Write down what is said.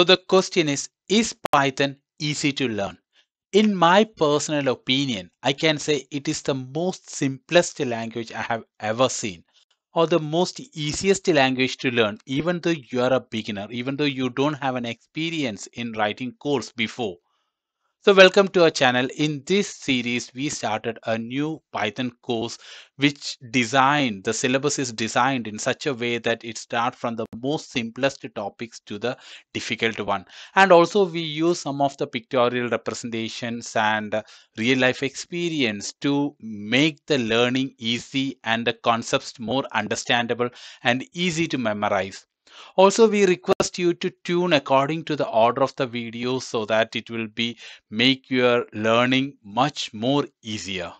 So the question is, is Python easy to learn? In my personal opinion, I can say it is the most simplest language I have ever seen or the most easiest language to learn even though you are a beginner, even though you don't have an experience in writing codes before. So welcome to our channel. In this series, we started a new Python course which designed, the syllabus is designed in such a way that it starts from the most simplest topics to the difficult one. And also we use some of the pictorial representations and real life experience to make the learning easy and the concepts more understandable and easy to memorize. Also, we request you to tune according to the order of the video so that it will be make your learning much more easier.